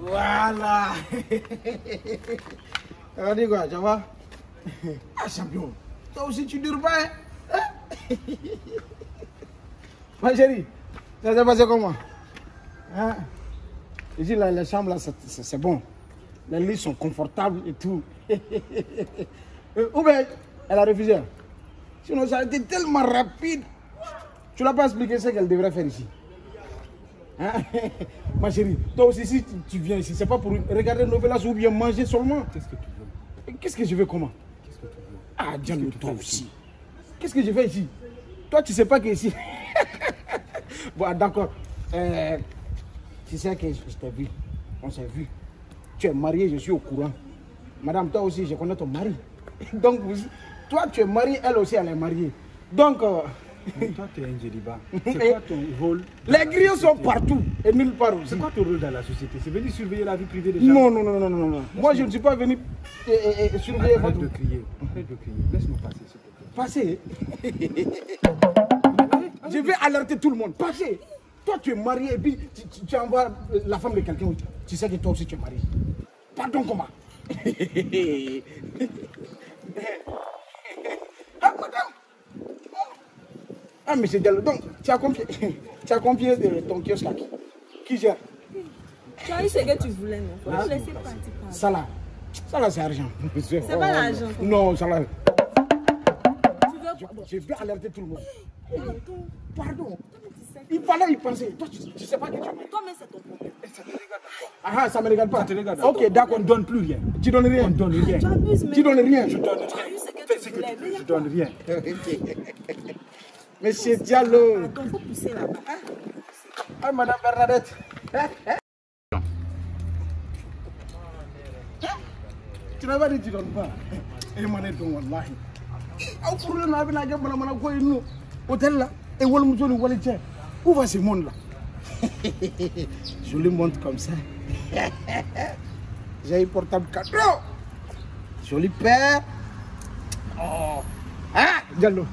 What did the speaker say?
Voilà. Dit quoi, ça va? Ah, champion. Toi aussi, tu dures pas, hein? Hein? Ma chérie, ça s'est passé comment? Hein? Ici, là, la chambre, là, c'est- bon. Les lits sont confortables et tout. Ou bien, elle a refusé. Sinon, ça a été tellement rapide. Tu l'as pas expliqué ce qu'elle devrait faire ici. Hein? Ma chérie, toi aussi, si tu- viens ici, c'est pas pour regarder Novelas ou bien manger seulement. Qu'est-ce que tu veux? Qu'est-ce que je veux comment? Qu'est-ce que tu veux? Ah, Diallo, que tu toi aussi. Qu'est-ce que je fais ici? Toi, tu sais pas que ici. bon, d'accord. Euh, tu sais que je t'ai vu. On s'est vu. Tu es marié, je suis au courant. Madame, toi aussi, je connais ton mari. Donc, toi, tu es marié, elle aussi, elle est mariée. Donc, euh, Toi, tu es un. C'est quoi ton rôle les grilles sont partout et nulle part aussi. C'est quoi ton rôle dans la société? C'est venir surveiller la vie privée des gens? Non, non, non, non, non, non. Moi, je ne suis pas venu euh, euh, euh, surveiller Arrête votre... de crier. Arrête de crier. Laisse-moi passer, s'il te plaît. Arrête, arrête. Je vais alerter tout le monde. Passez. Toi, tu es marié et puis tu, tu- tu envoies la femme de quelqu'un. Tu sais que toi aussi tu es marié. Pardon, comment Ah, madame Ah, monsieur Diallo, donc, tu as confié, tu as confié de ton kiosque à qui? Qui gère? Tu as eu ce que tu voulais, non? Faut Ah. te laisser partir. Ça là. Ça là, c'est argent. C'est pas l'argent. Non, ça là. Tu veux quoi? Je vais alerter tout le monde. Pardon. Pardon. Tu sais Il fallait y penser. Toi, tu, tu sais pas que tu es marié. Toi, mais c'est ton problème. Ah, ah, ça me regarde pas. Ça te regarde. Ok, d'accord. On ne donne plus rien. Tu donnes rien. On ne donne rien. Tu abuses, mais. Tu donnes rien. Je donne Tu as rien. eu ce que Fais tu voulais. tu Mais Je donne rien. Monsieur Diallo. Faut pousser là-bas. Ah, madame Bernadette. Tu n'as pas dit tu donnes pas. Eh, mané, donc, wallahi. Ah, pour le nabi, n'a pas mana quoi, nous. Hôtel là. Et où le mouton, où va ce monde là? Je le montre comme ça. J'ai un portable cadeau. Joli père. Oh. Ah, Diallo?